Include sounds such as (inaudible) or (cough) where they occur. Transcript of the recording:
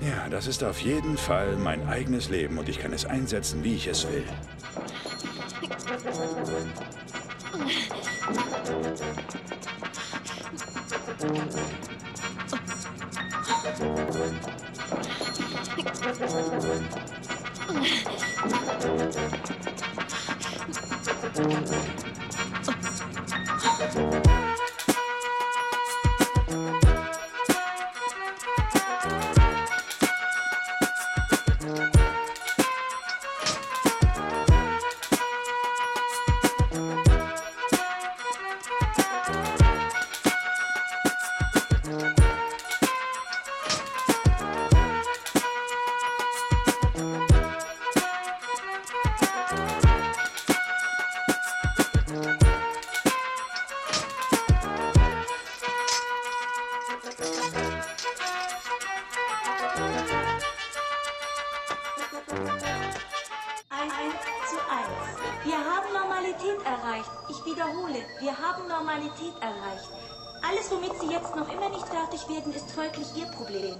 Ja, das ist auf jeden Fall mein eigenes Leben und ich kann es einsetzen, wie ich es will. (laughs) Wir haben Normalität erreicht. Ich wiederhole, wir haben Normalität erreicht. Alles, womit Sie jetzt noch immer nicht fertig werden, ist folglich Ihr Problem.